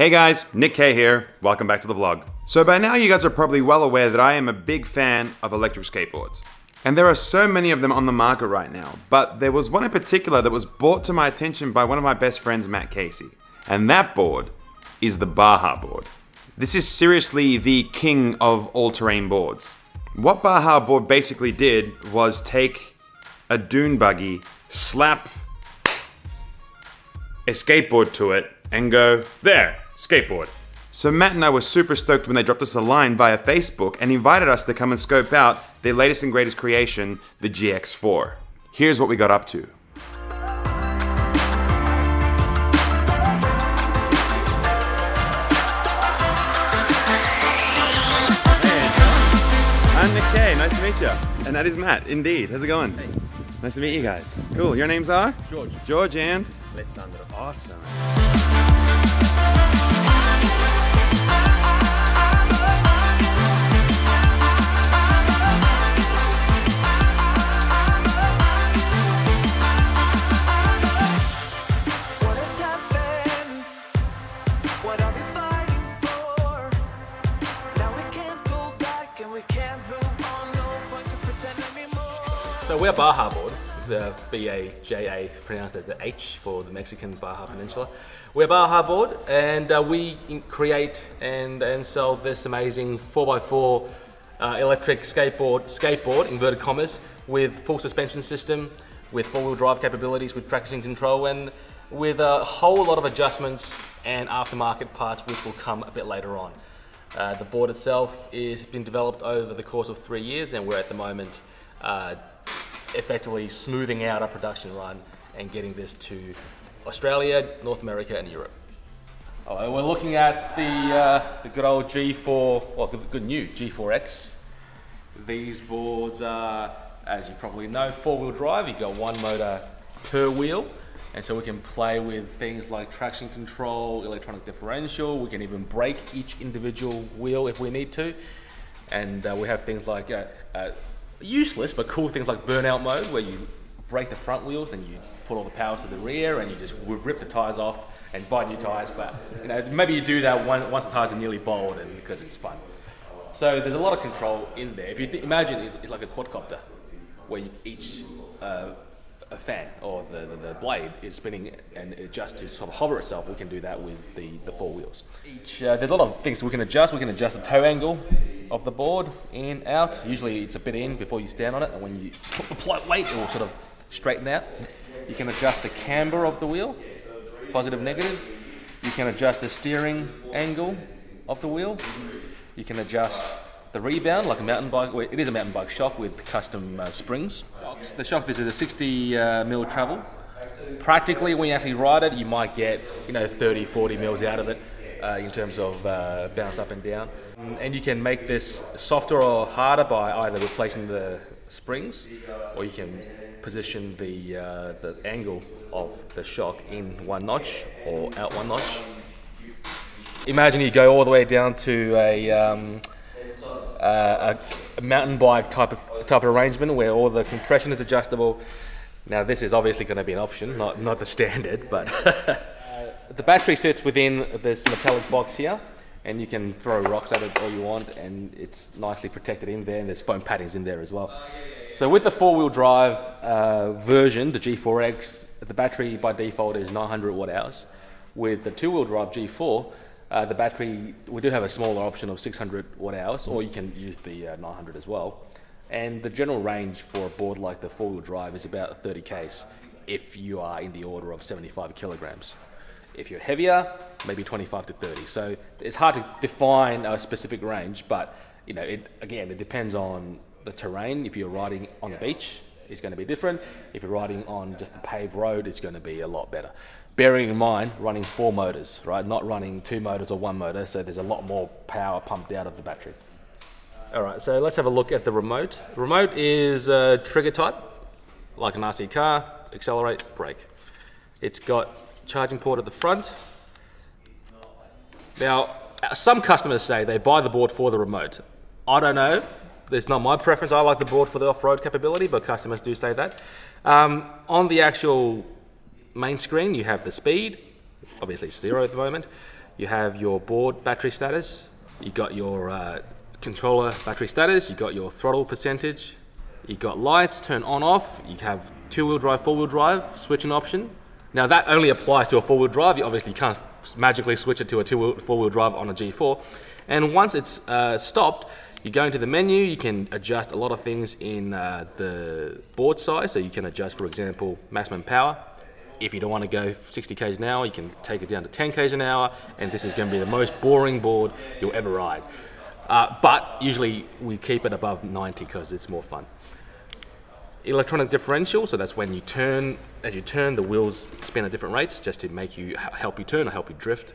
Hey guys, Nick Kay here. Welcome back to the vlog. So by now you guys are probably well aware that I am a big fan of electric skateboards. And there are so many of them on the market right now, but there was one in particular that was brought to my attention by one of my best friends, Matt Casey. And that board is the Bajaboard. This is seriously the king of all-terrain boards. What Bajaboard basically did was take a dune buggy, slap a skateboard to it, and go, there, skateboard. So Matt and I were super stoked when they dropped us a line via Facebook and invited us to come and scope out their latest and greatest creation, the GX4. Here's what we got up to. I'm Nick Kay, nice to meet you. And that is Matt, indeed. How's it going? Hey. Nice to meet you guys. Cool, your names are? George. George and? Alessandro. Awesome. So we're Bajaboard, the B-A-J-A pronounced as the H for the Mexican Baja Peninsula. We're Bajaboard and uh, we create and, and sell this amazing 4x4 uh, electric skateboard, skateboard, inverted commas, with full suspension system, with four-wheel drive capabilities, with traction control and with a whole lot of adjustments and aftermarket parts which will come a bit later on. Uh, the board itself is been developed over the course of three years, and we're at the moment uh, effectively smoothing out our production run and getting this to Australia, North America, and Europe. Oh, we're looking at the uh, the good old G4, well, the good new G4X. These boards are, as you probably know, four-wheel drive. You got one motor per wheel, and so we can play with things like traction control, electronic differential. We can even brake each individual wheel if we need to, and uh, we have things like uh, uh, useless but cool things like burnout mode, where you brake the front wheels and you put all the power to the rear, and you just rip the tires off and buy new tires. But you know, maybe you do that one, once the tires are nearly bald, and because it's fun. So there's a lot of control in there. If you th- imagine it's like a quadcopter, where each uh, a fan or the, the, the blade is spinning and it adjusts to sort of hover itself. We can do that with the, the four wheels. Each uh, there's a lot of things we can adjust. We can adjust the toe angle of the board in out. Usually it's a bit in before you stand on it, and when you put the plate weight, it will sort of straighten out. You can adjust the camber of the wheel, positive, negative. You can adjust the steering angle of the wheel. You can adjust the rebound like a mountain bike. Well, it is a mountain bike shock with custom uh, springs. The shock this is a 60 uh, mil travel. Practically, when you actually ride it, you might get you know 30, 40 mils out of it uh, in terms of uh, bounce up and down. And you can make this softer or harder by either replacing the springs, or you can position the uh, the angle of the shock in one notch or out one notch. Imagine you go all the way down to a, um, uh, a, a mountain bike type of type of arrangement where all the compression is adjustable. Now this is obviously going to be an option, not not the standard, but the battery sits within this metallic box here, and you can throw rocks at it all you want, and it's nicely protected in there, and there's foam paddings in there as well. So with the four-wheel drive uh, version, the G4X, the battery by default is 900 watt hours. With the two-wheel drive G4, uh, the battery, we do have a smaller option of 600 watt hours, or you can use the uh, 900 as well. And the general range for a board like the four-wheel drive is about 30 k's if you are in the order of 75 kilograms. If you're heavier, maybe 25 to 30. So it's hard to define a specific range, but you know, it, again, it depends on the terrain. If you're riding on the beach, it's going to be different. If you're riding on just a paved road, it's going to be a lot better. Bearing in mind, running four motors, right? Not running two motors or one motor, so there's a lot more power pumped out of the battery. All right, so let's have a look at the remote. The remote is uh, trigger type, like an RC car, accelerate, brake. It's got charging port at the front. Now, uh, some customers say they buy the board for the remote. I don't know. It's not my preference. I like the board for the off-road capability, but customers do say that. Um, on the actual main screen, you have the speed. Obviously, zero at the moment. you have your board battery status, you got your uh, controller battery status, you got your throttle percentage, you got lights, turn on off, you have two wheel drive, four wheel drive, switching option. Now that only applies to a four wheel drive, you obviously can't magically switch it to a two wheel, four wheel drive on a G4. And once it's uh, stopped, you go into the menu, you can adjust a lot of things in uh, the board size. So you can adjust, for example, maximum power. If you don't want to go 60 k's an hour, you can take it down to 10 k's an hour, and this is going to be the most boring board you'll ever ride. Uh, but usually we keep it above 90 because it's more fun. Electronic differential, so that's when you turn, as you turn, the wheels spin at different rates just to make you help you turn or help you drift.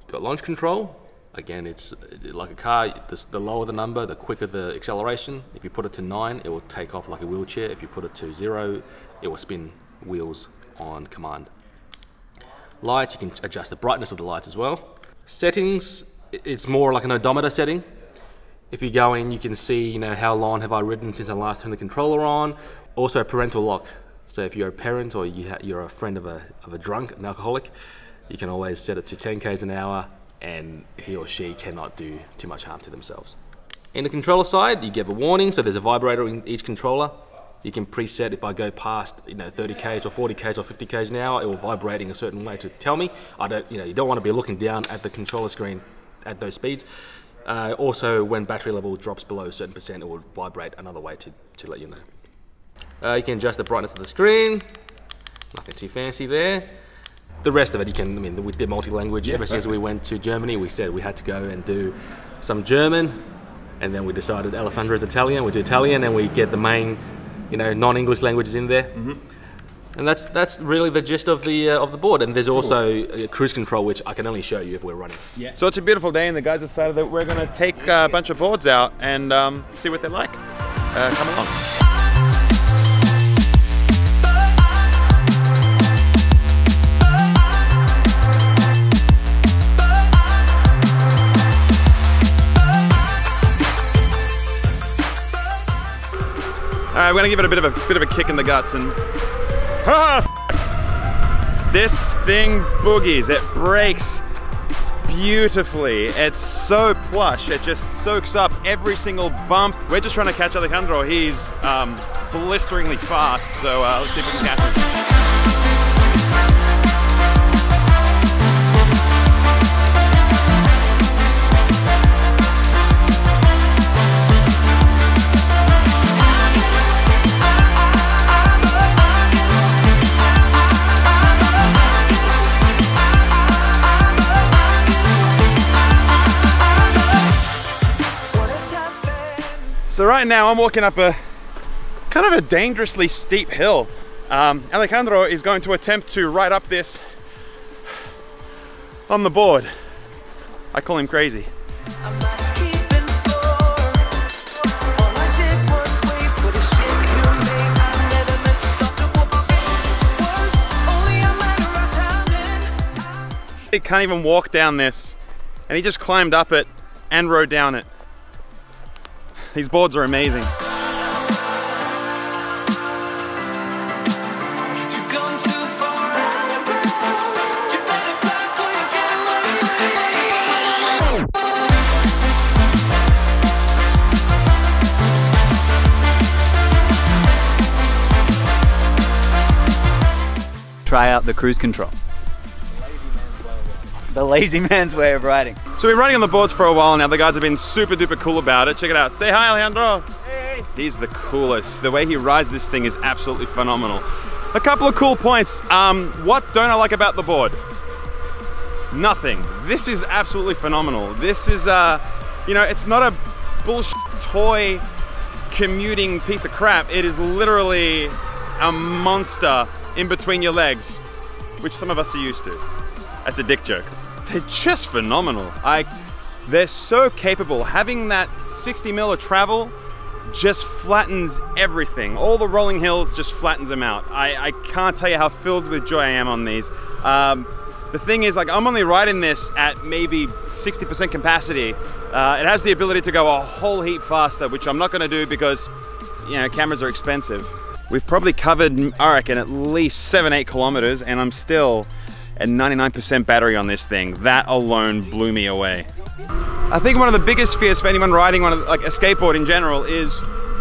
You've got launch control. Again, it's like a car. The, lower the number, the quicker the acceleration. If you put it to nine, it will take off like a wheelchair. If you put it to zero, it will spin wheels on command. Light, you can adjust the brightness of the lights as well. Settings, it's more like an odometer setting. If you go in, you can see, you know, how long have I ridden since I last turned the controller on. Also, parental lock. So if you're a parent or you you're a friend of a, of a drunk, an alcoholic, you can always set it to 10 k's an hour and he or she cannot do too much harm to themselves. In the controller side, you give a warning, so there's a vibrator in each controller. You can preset if I go past, you know, 30 k's or 40 k's or 50 k's an hour, it will vibrating a certain way to tell me. I don't, you know, you don't want to be looking down at the controller screen at those speeds. Uh, also, when battery level drops below a certain percent, it will vibrate another way to, to let you know. Uh, you can adjust the brightness of the screen. Nothing too fancy there. The rest of it, you can, I mean, we did multi-language. Ever since we went to Germany, we said we had to go and do some German. And then we decided Alessandro's Italian, we do Italian, and we get the main, you know, non-English languages in there. And that's that's really the gist of the uh, of the board. And there's also uh, cruise control, which I can only show you if we're running. Yeah. So it's a beautiful day, and the guys decided that we're going to take a bunch of boards out and um, see what they're like. Uh, come along. All right, we're gonna give it a bit of a bit of a kick in the guts and. Ah, this thing boogies. It brakes beautifully. It's so plush. It just soaks up every single bump. We're just trying to catch Alejandro. He's um, blisteringly fast. So uh, let's see if we can catch him. So right now I'm walking up a kind of a dangerously steep hill. Um, Alejandro is going to attempt to ride up this on the board. I call him crazy. He can't even walk down this, and he just climbed up it and rode down it. These boards are amazing. Try out the cruise control. The lazy man's way of riding. So we've been riding on the boards for a while now. The guys have been super duper cool about it. Check it out. Say hi, Alejandro. Hey. He's the coolest. The way he rides this thing is absolutely phenomenal. A couple of cool points. Um, what don't I like about the board? Nothing. This is absolutely phenomenal. This is, uh, you know, it's not a bullshit toy commuting piece of crap. It is literally a monster in between your legs, which some of us are used to. That's a dick joke. They're just phenomenal. I, they're so capable. Having that 60 mil of travel just flattens everything. All the rolling hills just flattens them out. I, I can't tell you how filled with joy I am on these. Um, the thing is, like, I'm only riding this at maybe 60% capacity. Uh, it has the ability to go a whole heap faster, which I'm not going to do because, you know, cameras are expensive. We've probably covered, I reckon, at least seven, eight kilometers, and I'm still and 99% battery on this thing. That alone blew me away. I think one of the biggest fears for anyone riding on like a skateboard in general is,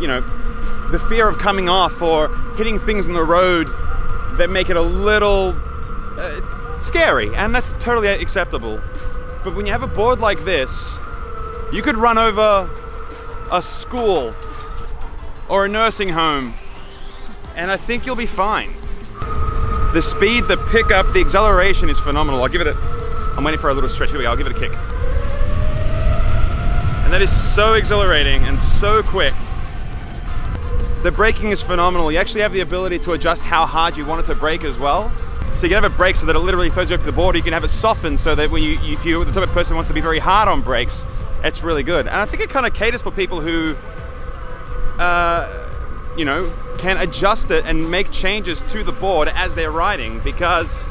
you know, the fear of coming off or hitting things on the road that make it a little uh, scary, and that's totally acceptable. But when you have a board like this, you could run over a school or a nursing home, and I think you'll be fine. The speed, the pickup, the acceleration is phenomenal. I'll give it a. I'm waiting for a little stretch. Here we go. I'll give it a kick. And that is so exhilarating and so quick. The braking is phenomenal. You actually have the ability to adjust how hard you want it to brake as well. So you can have it brake so that it literally throws you off the board. You can have it soften so that when you, if you're the type of person who wants to be very hard on brakes, it's really good. And I think it kind of caters for people who, uh, you know, can adjust it and make changes to the board as they're riding because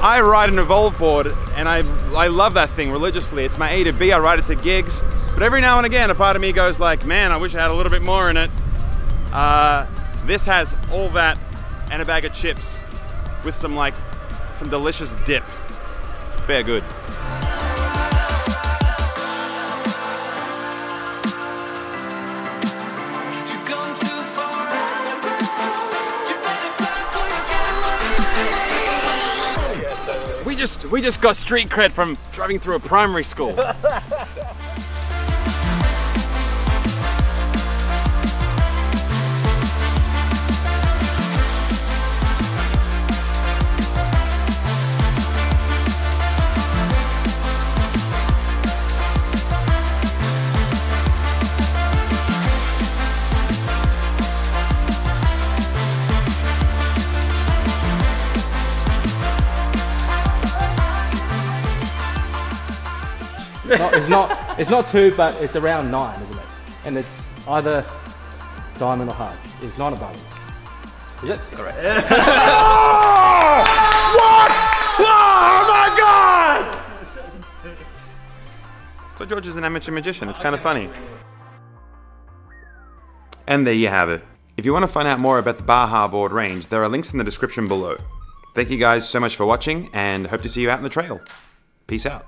I ride an Evolve board and I, I love that thing religiously. It's my A to B, I ride it to gigs. But every now and again, a part of me goes like, man, I wish I had a little bit more in it. Uh, this has all that and a bag of chips with some like, some delicious dip. It's fair good. Just, we just got street cred from driving through a primary school. Not- it's not. It's not two, but it's around nine, isn't it? And it's either diamond or hearts. It's not a balance. Is it? Correct. Oh so George is an amateur magician. It's kind of funny. And there you have it. If you want to find out more about the Bajaboard range, there are links in the description below. Thank you guys so much for watching and hope to see you out in the trail. Peace out.